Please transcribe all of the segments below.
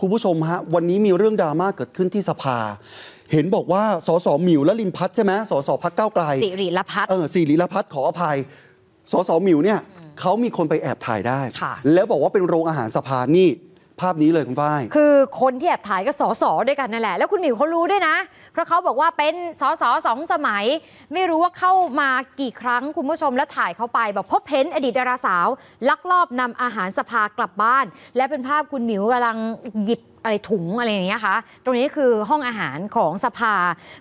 คุณผู้ชมฮะวันนี้มีเรื่องดราม่าเกิดขึ้นที่สภา เห็นบอกว่าสสหมิวและลินพัฒน์ใช่ไหมสสพักเก้าวไกลสิริลพัฒน์เออสิริลพัฒน์ขออภัยสสหมิวเนี่ยเขามีคนไปแอบถ่ายได้ค่ะแล้วบอกว่าเป็นโรงอาหารสภานี่ภาพนี้เลยคุณฝ้าย คือคนที่แอบถ่ายก็สอสอด้วยกันนั่นแหละ แล้วคุณหมิวเขารู้ด้วยนะ เพราะเขาบอกว่าเป็นสอสอสองสมัย ไม่รู้ว่าเข้ามากี่ครั้งคุณผู้ชมและถ่ายเขาไปแบบพบเห็นอดีตดาราสาว ลักลอบนำอาหารสภากลับบ้าน และเป็นภาพคุณหมิวกำลังหยิบ อะไรถุงอะไรอย่างเงี้ยค่ะตรงนี้คือห้องอาหารของสภา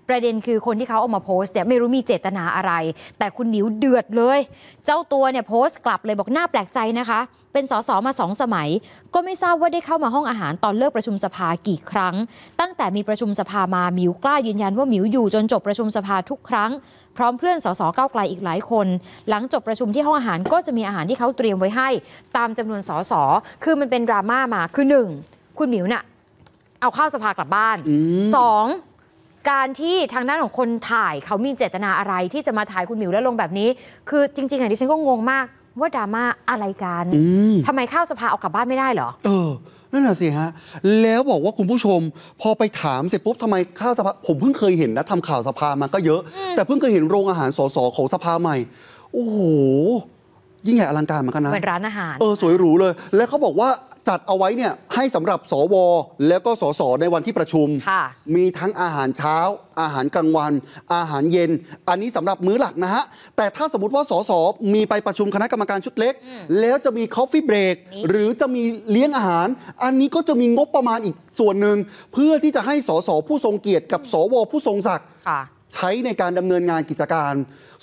ประเด็นคือคนที่เขาเอามาโพสต์เนี่ยไม่รู้มีเจตนาอะไร แต่คุณหมิวเดือดเลย เจ้าตัวเนี่ยโพสต์กลับเลยบอกน่าแปลกใจนะคะ เป็นสสมาสองสมัย ก็ไม่ทราบว่าได้เข้ามาห้องอาหารตอนเลิกประชุมสภากี่ครั้ง ตั้งแต่มีประชุมสภามาหมิวกล้ายืนยันว่าหมิวอยู่จนจบประชุมสภาทุกครั้งพร้อมเพื่อนสสก้าวไกลอีกหลายคน หลังจบประชุมที่ห้องอาหารก็จะมีอาหารที่เขาเตรียมไว้ให้ ตามจำนวนสสคือมันเป็นดราม่ามาคือหนึ่งคุณหมิวน่ะ เอาข้าวสภากลับบ้านอืมสองการที่ทางด้านของคนถ่ายเขามีเจตนาอะไรที่จะมาถ่ายคุณหมิวแล้วลงแบบนี้ คือจริงๆอะดิฉันก็งงมากว่าดราม่าอะไรกันอืมทำไมข้าวสภาเอากลับบ้านไม่ได้เหรอ เออ นั่นน่ะสิฮะ แล้วบอกว่าคุณผู้ชม พอไปถามเสร็จปุ๊บทำไมข้าวสภา ผมเพิ่งเคยเห็นนะทำข่าวสภามาก็เยอะ แต่เพิ่งเคยเห็นโรงอาหารสสของสภาใหม่ โอ้โห ยิ่งใหญ่อลังการเหมือนกันนะเหมือนร้านอาหาร เออ สวยหรูเลย แล้วเขาบอกว่า จัดเอาไว้เนี่ยให้สำหรับสว แล้วก็สสในวันที่ประชุมค่ะมีทั้งอาหารเช้า อาหารกลางวัน อาหารเย็น อันนี้สำหรับมื้อหลักนะฮะ แต่ถ้าสมมติว่าสสมีไปประชุมคณะกรรมการชุดเล็ก แล้วจะมี coffee break นี่หรือจะมีเลี้ยงอาหาร อันนี้ก็จะมีงบประมาณอีกส่วนหนึ่ง เพื่อที่จะให้สสผู้ทรงเกียรติกับสวผู้ทรงศักดิ์ค่ะ ใช้ในการดำเนินงานกิจการ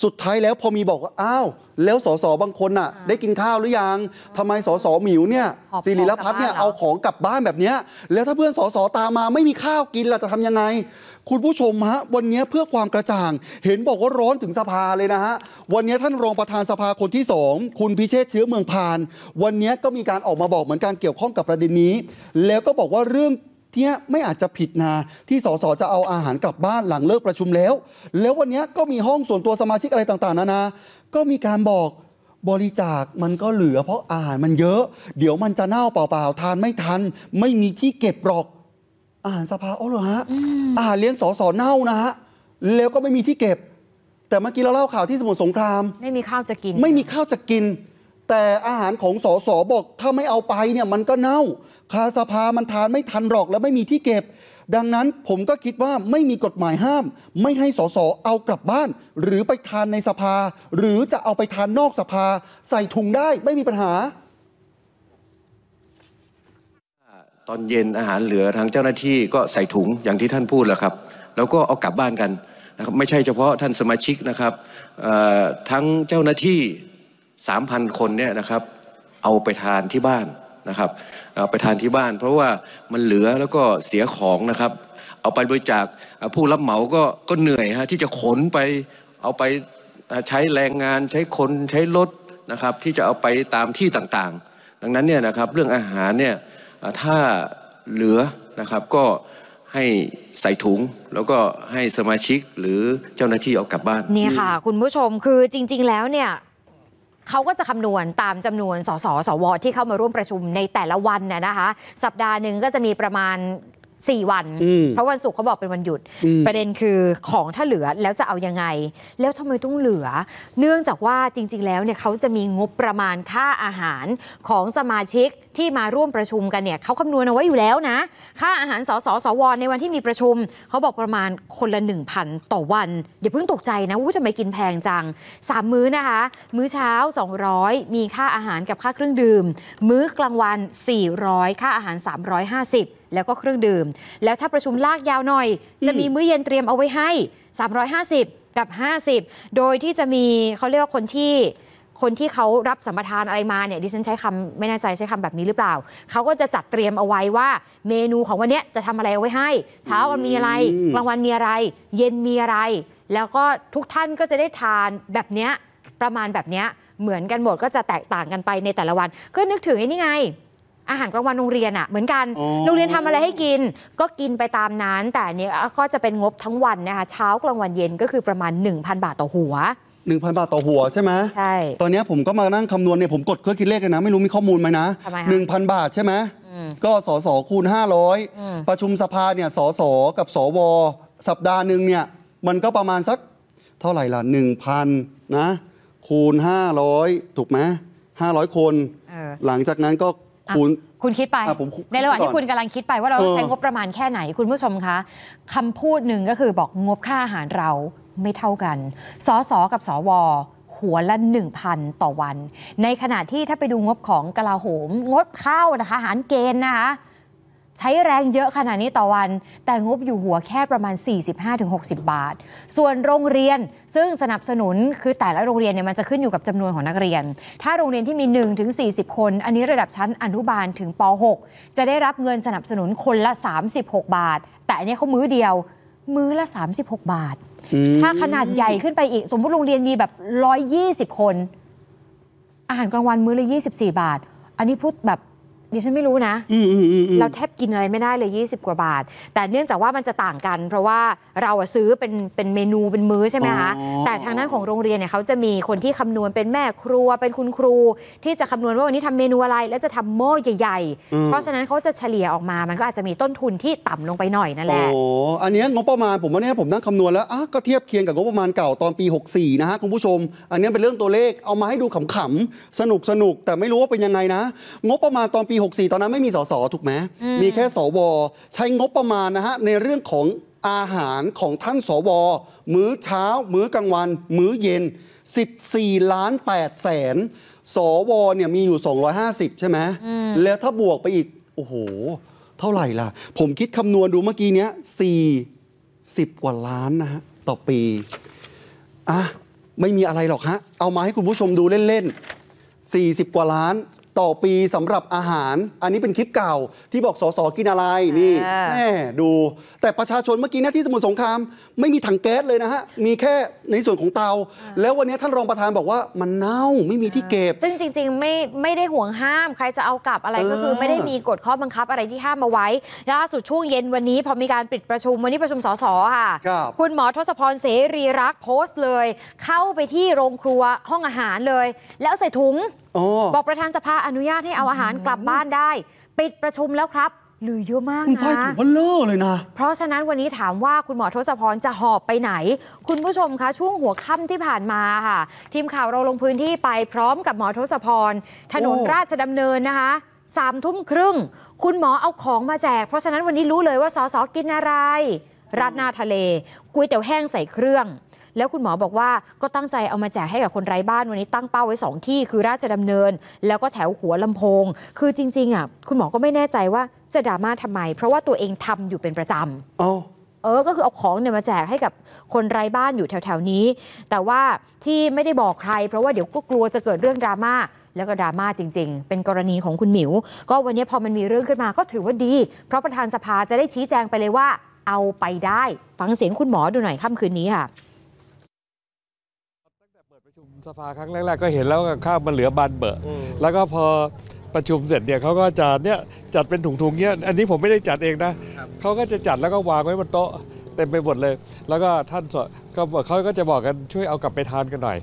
สุดท้ายแล้วพอมีบอกว่าอ้าวแล้วสสบางคนน่ะ ได้กินข้าวหรือยังทำไมสสหมิวเนี่ยหอบของสิริรพัฒน์เนี่ยกลับบ้านเหรอเอาของกลับบ้านแบบเนี้ยแล้วถ้าเพื่อนสสตามมาไม่มีข้าวกินล่ะจะทำยังไง คุณผู้ชมฮะวันนี้เพื่อความกระจ่าง เห็นบอกว่าร้อนถึงสภาเลยนะฮะวันนี้ท่านรองประธานสภาคนที่สองคุณพิเชษฐ์เชื้อเมืองพาน วันนี้ก็มีการออกมาบอกเหมือนกันเกี่ยวข้องกับประเด็นนี้ แล้วก็บอกว่าเรื่อง เนี่ยไม่อาจจะผิดนะที่สสจะเอาอาหารกลับบ้านหลังเลิกประชุมแล้ว แล้ววันเนี้ยก็มีห้องส่วนตัวสมาชิกอะไรต่างๆ นานา ก็มีการบอกบริจาคมันก็เหลือเพราะอาหารมันเยอะ เดี๋ยวมันจะเน่าเปล่าๆ ทานไม่ทัน ไม่มีที่เก็บหรอก อาหารสภาอ๋อเหรอฮะอาหารเลี้ยงสสเน่านะฮะแล้วก็ไม่มีที่เก็บ แต่เมื่อกี้เราเล่าข่าวที่สมุทรสงคราม ไม่มีข้าวจะกิน ไม่มีข้าวจะกิน แต่อาหารของสสบอก ถ้าไม่เอาไปเนี่ยมันก็เน่า คาสภามันทานไม่ทันหรอกแล้วไม่มีที่เก็บ ดังนั้นผมก็คิดว่าไม่มีกฎหมายห้าม ไม่ให้สสเอากลับบ้าน หรือไปทานในสภา หรือจะเอาไปทานนอกสภา ใส่ถุงได้ไม่มีปัญหา ตอนเย็นอาหารเหลือทางเจ้าหน้าที่ก็ใส่ถุงอย่างที่ท่านพูดแหล้วครับ แล้วก็เอากลับบ้านกันนะครับไม่ใช่เฉพาะท่านสมาชิกนะครับทั้งเจ้าหน้าที่ 3,000 คนเนี่ยนะครับเอาไปทานที่บ้านนะครับเอาไปทานที่บ้าน เพราะว่ามันเหลือแล้วก็เสียของนะครับ เอาไปบริจาคผู้รับเหมาก็ก็เหนื่อยฮะที่จะขนไปเอาไปใช้แรงงานใช้คนใช้รถนะครับที่จะเอาไปตามที่ต่างๆ ดังนั้นเนี่ยนะครับเรื่องอาหารเนี่ยถ้าเหลือนะครับก็ให้ใส่ถุงแล้วก็ให้สมาชิกหรือเจ้าหน้าที่เอากลับบ้านนี่ค่ะ คุณผู้ชมคือจริง ๆ แล้วเนี่ย เขาก็จะคำนวณตามจำนวนสสสวที่เข้ามาร่วมประชุมในแต่ละวันน่ะนะคะ สัปดาห์หนึ่งก็จะมีประมาณ 4 วันอืมเพราะวันศุกร์เขาบอกเป็นวันหยุดอืมประเด็นคือของถ้าเหลือแล้วจะเอายังไง แล้วทำไมต้องเหลือ เนื่องจากว่าจริง ๆ แล้วเนี่ยเขาจะมีงบประมาณค่าอาหารของสมาชิกที่มาร่วมประชุมกันเนี่ยเขาคำนวณเอาไว้อยู่แล้วนะ ค่าอาหารสสสวในวันที่มีประชุม เขาบอกประมาณคนละ 1,000 ต่อวัน อย่าเพิ่งตกใจนะว่าทำไมกินแพงจัง 3 มื้อนะคะ มื้อเช้า 200 มีค่าอาหารกับค่าเครื่องดื่ม มื้อกลางวัน 400 ค่าอาหาร 350 แล้วก็เครื่องดื่ม แล้วถ้าประชุมลากยาวหน่อย จะมีมื้อเย็นเตรียมเอาไว้ให้ 350 กับ 50 โดยที่จะมีเขาเรียกว่าคนที่คนที่เขารับสัมปทานอะไรมาเนี่ยดิฉันใช้คำไม่แน่ใจใช้คำแบบนี้หรือเปล่า เขาก็จะจัดเตรียมเอาไว้ว่า เมนูของวันเนี้ยจะทำอะไรเอาไว้ให้ เช้ามันมีอะไรอืมกลางวันมีอะไร เย็นมีอะไร แล้วก็ทุกท่านก็จะได้ทานแบบเนี้ยประมาณแบบเนี้ยเหมือนกันหมดก็จะแตกต่างกันไปในแต่ละวัน ก็นึกถึงไอ้นี่ไง อาหารกลางวันโรงเรียนอะเหมือนกันอ๋อโรงเรียนทำอะไรให้กิน ก็กินไปตามนั้น แต่อันเนี้ยก็จะเป็นงบทั้งวันนะคะเช้ากลางวันเย็นก็คือประมาณ 1,000 บาทต่อหัว1,000 บาทต่อหัวใช่ไหมใช่ ตอนเนี้ยผมก็มานั่งคำนวณเนี่ยผมกดเครื่องคิดเลขกันนะ ไม่รู้มีข้อมูลไหมนะทำไมคะ1,000บาทใช่ไหมอืมก็สสคูณ 500 ประชุมสภาเนี่ยสสกับสว สัปดาห์หนึ่งเนี่ยมันก็ประมาณสักเท่าไหร่ล่ะ 1,000 นะ คูณ 500 ถูกไหม500 คนเออหลังจากนั้นก็อะ คูณคุณคิดไปอะผมคิดในระหว่างก่อนที่คุณกำลังคิดไปว่าเราเออใช้งบประมาณแค่ไหนคุณผู้ชมคะคำพูดหนึ่งก็คือบอกงบค่าอาหารเราไม่เท่ากันสสกับสวหัวละ 1,000 ต่อวัน ในขณะที่ถ้าไปดูงบของกลาโหม งดข้าวนะคะอาหารเกณฑ์นะคะ ใช้แรงเยอะขนาดนี้ต่อวัน แต่งบอยู่หัวแค่ประมาณ 45-60 บาท ส่วนโรงเรียนซึ่งสนับสนุนคือแต่ละโรงเรียนเนี่ยมันจะขึ้นอยู่กับจำนวนของนักเรียน ถ้าโรงเรียนที่มี 1-40 คน อันนี้ระดับชั้นอนุบาลถึงป .6 จะได้รับเงินสนับสนุนคนละ 36 บาท แต่อันนี้เขามื้อเดียว มื้อละ 36 บาท ถ้าขนาดใหญ่ขึ้นไปอีก สมมติโรงเรียนมีแบบ 120 คน อาหารกลางวันมื้อละ 24 บาท อันนี้พูดแบบ ดิฉันไม่รู้นะอืมอืมอืมอืมเราแทบกินอะไรไม่ได้เลย 20 กว่าบาท แต่เนื่องจากว่ามันจะต่างกัน เพราะว่าเราอะซื้อเป็นเป็นเมนูเป็นมื้อใช่ไหมคะอ๋อแต่ทางนั้นของโรงเรียนเนี่ยเขาจะมีคนที่คำนวณเป็นแม่ครัวเป็นคุณครู ที่จะคำนวณว่าวันนี้ทำเมนูอะไร แล้วจะทำหม้อใหญ่ ๆ เพราะฉะนั้นเขาจะเฉลี่ยออกมามันก็อาจจะมีต้นทุนที่ต่ำลงไปหน่อยนั่นแหโอ้ละอันเนี้ยงบประมาณผมว่าเนี่ยผมนั่งคำนวณแล้วอะก็เทียบเคียงกับงบประมาณเก่าตอนปี 64 นะฮะคุณผู้ชม อันเนี้ยเป็นเรื่องตัวเลขเอามาให้ดูขำๆสนุกสนุกแต่ไม่รู้ว่าเป็นยังไงนะ งบประมาณตอนปี64 ตอนนั้นไม่มีสสถูกไหมมีแค่สว ใช้งบประมาณนะฮะในเรื่องของอาหารของท่านสว มื้อเช้า มื้อกลางวัน มื้อเย็น 14 ล้าน8แสนสวเนี่ยมีอยู่ 250 ใช่ไหมแล้วถ้าบวกไปอีก โอ้โห เท่าไหร่ล่ะ ผมคิดคำนวณดูเมื่อกี้เนี้ย40 กว่าล้านนะฮะ ต่อปี อะ ไม่มีอะไรหรอกฮะ เอามาให้คุณผู้ชมดูเล่น ๆ 40 กว่าล้าน ต่อปีสำหรับอาหาร อันนี้เป็นคลิปเก่าที่บอกสสกินอะไรนี่อ่าแม่ดู แต่ประชาชนเมื่อกี้เนี่ยที่สมุทรสงคราม ไม่มีถังแก๊สเลยนะฮะ มีแค่ในส่วนของเตา แล้ววันนี้ท่านรองประธานบอกว่ามันเน่าไม่มีที่เก็บ ซึ่งจริง ๆ ไม่ไม่ได้ห่วงห้าม ใครจะเอากลับอะไรเออก็คือไม่ได้มีกฎข้อบังคับอะไรที่ห้ามมาไว้ล่าสุดช่วงเย็นวันนี้พอมีการปิดประชุมวันนี้ประชุมสสค่ะครับคุณหมอทศพรเสรีรักษ์โพสต์เลย เข้าไปที่โรงครัวห้องอาหารเลย แล้วใส่ถุงอ๋อบอกประธานสภาอนุญาตให้เอาอาหารกลับบ้านได้ ปิดประชุมแล้วครับเหลือเยอะมากคุณฝ้ายนะถุงเบ้อเร่อเลยนะ เพราะฉะนั้นวันนี้ถามว่าคุณหมอทศพรจะหอบไปไหน คุณผู้ชมคะช่วงหัวค่ำที่ผ่านมาค่ะ ทีมข่าวเราลงพื้นที่ไปพร้อมกับหมอทศพร ถนนโอ้ราชดำเนินนะคะสามทุ่มครึ่ง คุณหมอเอาของมาแจก เพราะฉะนั้นวันนี้รู้เลยว่าสสกินอะไรราดหน้าทะเลก๋วยเตี๋ยวแห้งใส่เครื่อง แล้วคุณหมอบอกว่าก็ตั้งใจเอามาแจกให้กับคนไร้บ้านวันนี้ตั้งเป้าไว้สองที่คือราชดำเนิน แล้วก็แถวหัวลำโพง คือจริง ๆอะคุณหมอก็ไม่แน่ใจว่าจะดราม่าทำไม เพราะว่าตัวเองทำอยู่เป็นประจำเอาเออ ก็คือเอาของเนี่ยมาแจกให้กับคนไร้บ้านอยู่แถวๆนี้ แต่ว่าที่ไม่ได้บอกใคร เพราะว่าเดี๋ยวก็กลัวจะเกิดเรื่องดราม่า แล้วก็ดราม่าจริง ๆ เป็นกรณีของคุณหมิว ก็วันนี้พอมันมีเรื่องขึ้นมาก็ถือว่าดี เพราะประธานสภาจะได้ชี้แจงไปเลยว่า เอาไปได้ ฟังเสียงคุณหมอดูหน่อยค่ำคืนนี้ค่ะประชุม สภาครั้งแรกๆก็เห็นแล้วกับข้าวมันเหลือบานเบอะแล้วก็พอประชุมเสร็จเนี่ยเขาก็จะเนี่ยจัดเป็นถุงๆเนี้ยอันนี้ผมไม่ได้จัดเองนะเขาก็จะจัดแล้วก็วางไว้บนโต๊ะเต็มไปหมดเลย แล้วก็ท่านสก็บอกเขาก็จะบอกกันช่วยเอากลับไปทานกันหน่อย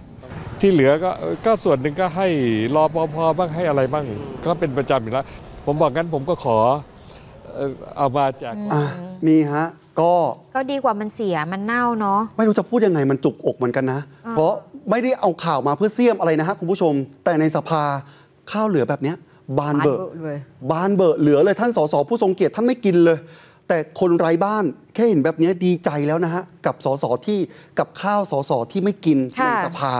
ที่เหลือก็ก็ส่วนหนึ่งก็ให้รอปภบ้างให้อะไรบ้างก็เป็นประจำอยู่แล้ว ผมบอกงั้นผมก็ขอเอ่อเอามาแจกอะนี่ฮะก็ก็ดีกว่ามันเสียมันเน่าเนาะไม่รู้จะพูดยังไงมันจุกอกเหมือนกันนะอ่าเพราะ ไม่ได้เอาข่าวมาเพื่อเสี่ยมอะไรนะฮะคุณผู้ชม แต่ในสภาข้าวเหลือแบบเนี้ยบานเบอะเลยบานเบอะเหลือเลยท่านสสผู้ทรงเกียรติท่านไม่กินเลย แต่คนไร้บ้านแค่เห็นแบบเนี้ยดีใจแล้วนะฮะกับสสที่กับข้าวสสที่ไม่กินในค่ะสภา